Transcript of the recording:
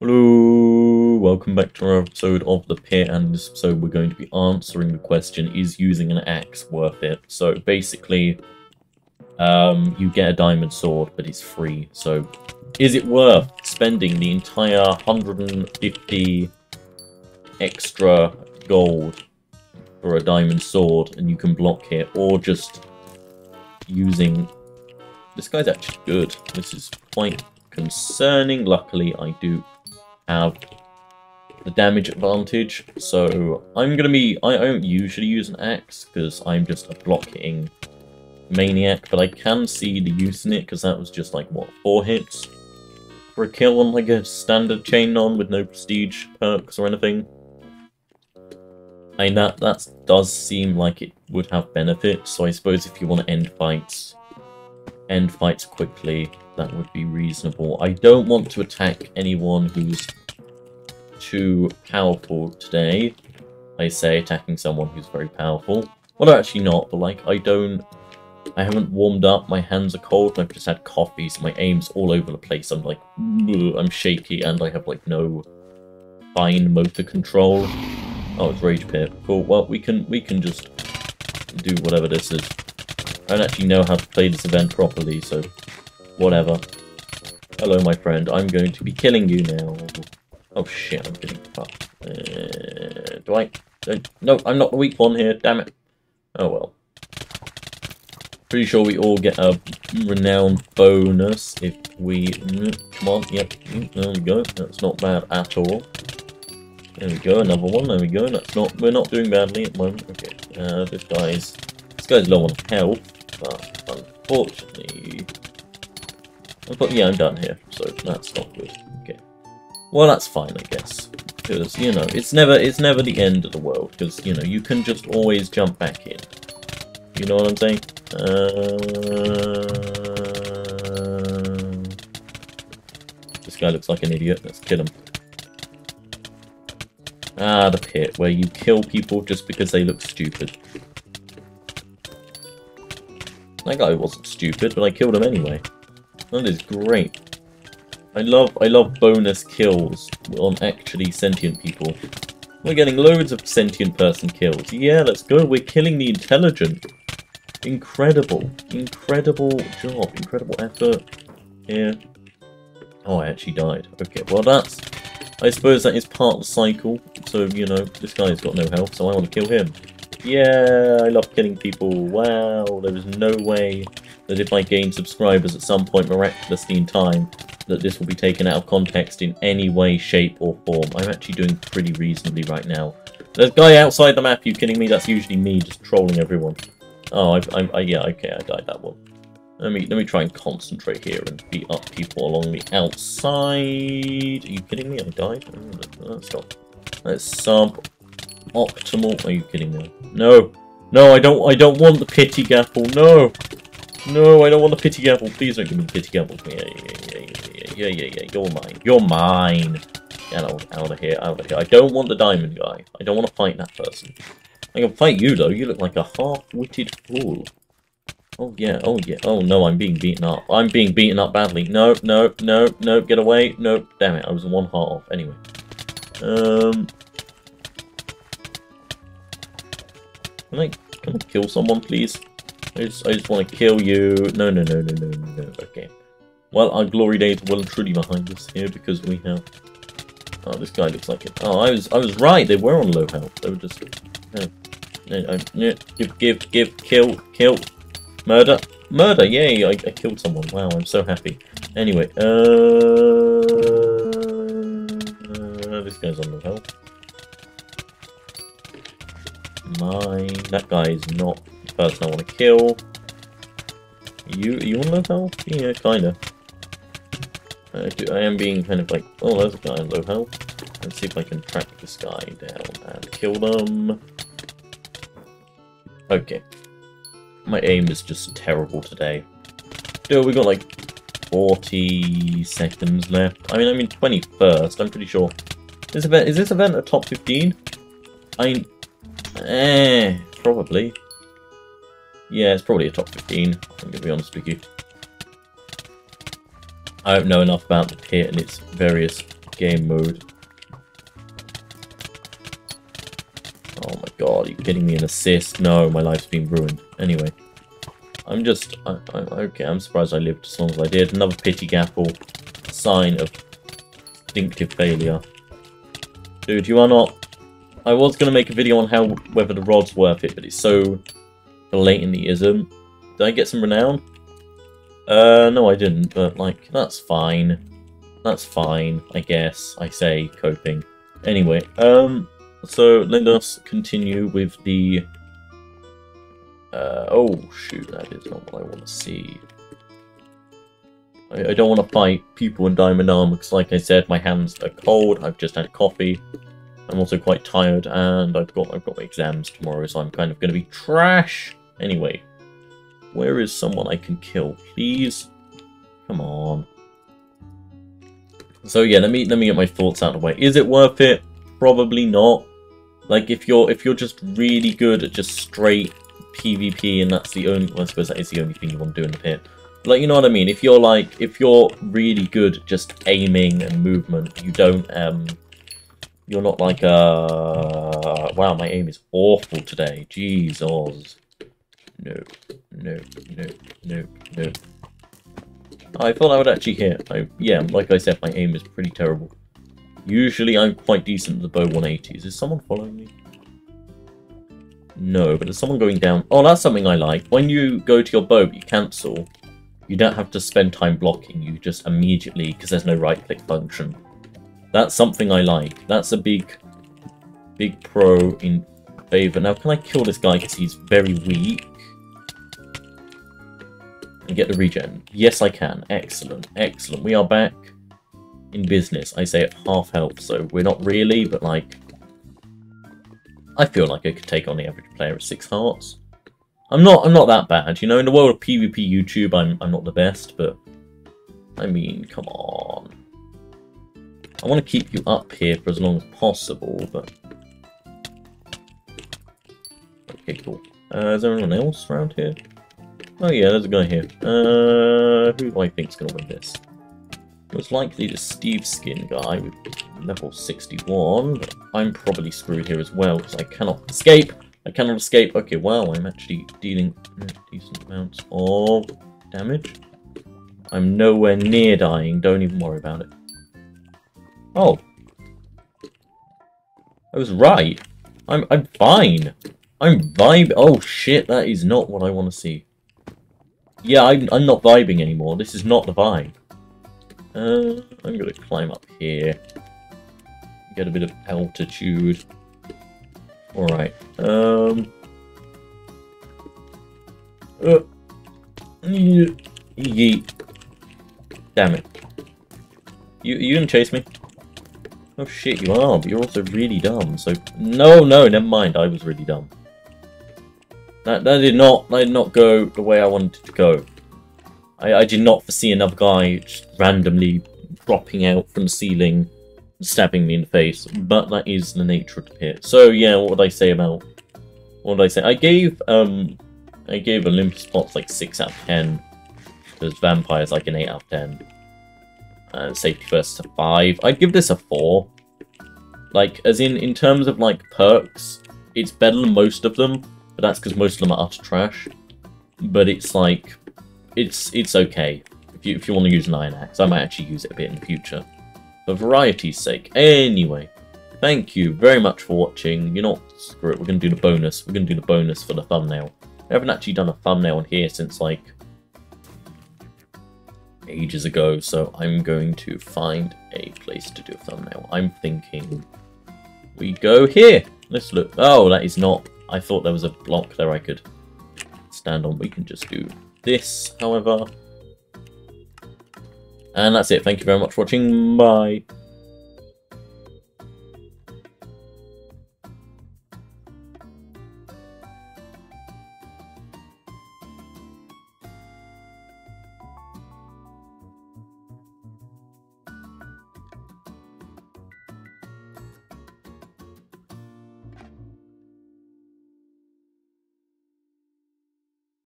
Hello, welcome back to our episode of The Pit, and in this episode we're going to be answering the question, is using an axe worth it? So basically, um, you get a diamond sword, but it's free, so is it worth spending the entire 150 extra gold for a diamond sword, and you can block it, or just using... This guy's actually good, this is quite concerning. Luckily, I do have the damage advantage. So I'm going to be... I don't usually use an axe because I'm just a blocking maniac. But I can see the use in it because that was just like, what, four hits for a kill on like a standard chain on with no prestige perks or anything. I mean, that, that does seem like it would have benefits. So I suppose if you want to end fights, end fights quickly, that would be reasonable. I don't want to attack anyone who's too powerful today. I say attacking someone who's very powerful. Well, actually not, but like, I don't... I haven't warmed up, my hands are cold, I've just had coffee, so my aim's all over the place. I'm like, I'm shaky, and I have like no fine motor control. Oh, it's Rage Pit. Cool, well, we can, we can just do whatever this is. I don't actually know how to play this event properly, so whatever. Hello, my friend. I'm going to be killing you now. Oh shit, I'm getting fucked. Uh, do I? no, I'm not the weak one here. Damn it. Oh well. Pretty sure we all get a renown bonus if we... Mm, come on, yep, mm, there we go. That's not bad at all. There we go, another one, there we go. That's not, we're not doing badly at the moment. Okay, uh, this guy's... This guy's low on health, but unfortunately... But yeah, I'm done here, so that's not good. Okay. Well, that's fine, I guess. Because, you know, it's never it's never the end of the world, because, you know, you can just always jump back in. You know what I'm saying? Uh... This guy looks like an idiot. Let's kill him. Ah, the pit, where you kill people just because they look stupid. That guy wasn't stupid, but I killed him anyway. That is great. I love I love bonus kills on actually sentient people. We're getting loads of sentient person kills. Yeah, let's go. We're killing the intelligent. Incredible. Incredible job. Incredible effort. Here. Oh, I actually died. Okay, well that's... I suppose that is part of the cycle. So, you know, this guy's got no health, so I want to kill him. Yeah, I love killing people. Wow, there is no way that if I gain subscribers at some point miraculously in time, that this will be taken out of context in any way, shape, or form. I'm actually doing pretty reasonably right now. There's a guy outside the map, you kidding me? That's usually me just trolling everyone. Oh, I, I, I, yeah, okay, I died that one. Let me let me try and concentrate here and beat up people along the outside. Are you kidding me? I died. Oh, not. That's sub optimal. Are you kidding me? No, no, I don't. I don't want the pity gapple. No. No, I don't want the pity gapple. Please don't give me the pity gapple. Yeah, yeah, yeah, yeah, yeah, yeah, You're mine. You're mine. Get out, out of here, out of here. I don't want the diamond guy. I don't want to fight that person. I can fight you, though. You look like a half-witted fool. Oh, yeah, oh, yeah. Oh, no, I'm being beaten up. I'm being beaten up badly. No, no, no, no, get away. No, damn it, I was one heart off. Anyway. Um... Can I, can I kill someone, please? I just, I just want to kill you. No, no, no, no, no, no, no. Okay. Well, our glory days well and truly behind us here because we have... Oh, this guy looks like it. Oh, I was I was right. They were on low health. They were just... No, no, no, no. Give, give, give, kill, kill. Murder. Murder, yay, I, I killed someone. Wow, I'm so happy. Anyway, uh, uh this guy's on low health. Mine. That guy is not the person I want to kill. You you want low health? Yeah, kinda. I, do, I am being kind of like, oh, there's a guy in low health. Let's see if I can track this guy down and kill them. Okay. My aim is just terrible today. Dude, we got like 40 seconds left. I mean, I mean in 21st. I'm pretty sure. This event is this event a top 15? I eh, probably. Yeah, it's probably a top 15, I'm to be honest with you. I don't know enough about the pit and its various game mode. Oh my god, are you getting me an assist? No, my life's been ruined. Anyway. I'm just... I, I, okay, I'm surprised I lived as long as I did. Another pity gapple. Sign of instinctive failure. Dude, you are not... I was going to make a video on how whether the rod's worth it, but it's so blatantly isn't. Did I get some renown? Uh, no I didn't, but, like, that's fine. That's fine, I guess, I say, coping. Anyway, um, so let us continue with the uh, oh, shoot, that is not what I want to see. I, I don't want to fight people in diamond armor because, like I said, my hands are cold. I've just had coffee. I'm also quite tired, and I've got I've got my exams tomorrow, so I'm kind of going to be trash. Anyway, where is someone I can kill, please? Come on. So yeah, let me let me get my thoughts out of the way. Is it worth it? Probably not. Like if you're if you're just really good at just straight PvP and that's the only, well, I suppose that is the only thing you want to do in the pit. Like, you know what I mean? If you're like, if you're really good just aiming and movement, you don't, um, you're not like, uh, wow, my aim is awful today. Jesus. No, no, no, no, no. I thought I would actually hit. I, yeah, like I said, my aim is pretty terrible. Usually I'm quite decent at the bow 180s. Is someone following me? No, but there's someone going down. Oh, that's something I like. When you go to your boat, you cancel. You don't have to spend time blocking. You just immediately, because there's no right-click function. That's something I like. That's a big, big pro in favor. Now, can I kill this guy because he's very weak? And get the regen? Yes, I can. Excellent. Excellent. We are back in business. I say at half health, so we're not really, but like I feel like I could take on the average player at six hearts. I'm not I'm not that bad, you know, in the world of PvP YouTube I'm I'm not the best, but I mean, come on. I want to keep you up here for as long as possible, but Okay, cool. Uh, is there anyone else around here? Oh yeah, there's a guy here. Uh, who do I think's gonna win this? Most likely the Steve Skin guy with level 61, but I'm probably screwed here as well because I cannot escape. I cannot escape. Okay, well, I'm actually dealing decent amounts of damage. I'm nowhere near dying. Don't even worry about it. Oh. I was right. I'm I'm fine. I'm vibe. Oh shit, that is not what I want to see. Yeah, I'm I'm not vibing anymore. This is not the vibe. Uh, I'm gonna climb up here. Get a bit of altitude. Alright. Um. Uh, yeet. Damn it. You you gonna chase me? Oh shit, you are, but you're also really dumb, so... No, no, never mind, I was really dumb. That, that did not, that did not go the way I wanted it to go. I, I did not foresee another guy just randomly dropping out from the ceiling, stabbing me in the face, but that is the nature of the pit. So yeah, what would I say about... What would I say? I gave, um... I gave Olympus Pots like 6 out of 10. Because Vampires like an 8 out of 10. And Safety First a 5. I'd give this a 4. Like, as in, in terms of like perks, it's better than most of them, but that's because most of them are utter trash. But it's like, it's it's okay if you if you want to use an iron axe. I might actually use it a bit in the future, for variety's sake. Anyway, thank you very much for watching. You're not screw it. We're gonna do the bonus. We're gonna do the bonus for the thumbnail. I haven't actually done a thumbnail on here since like ages ago, so I'm going to find a place to do a thumbnail. I'm thinking we go here. Let's look. Oh, that is not. I thought there was a block there I could stand on. We can just do this, however. And that's it. Thank you very much for watching. Bye.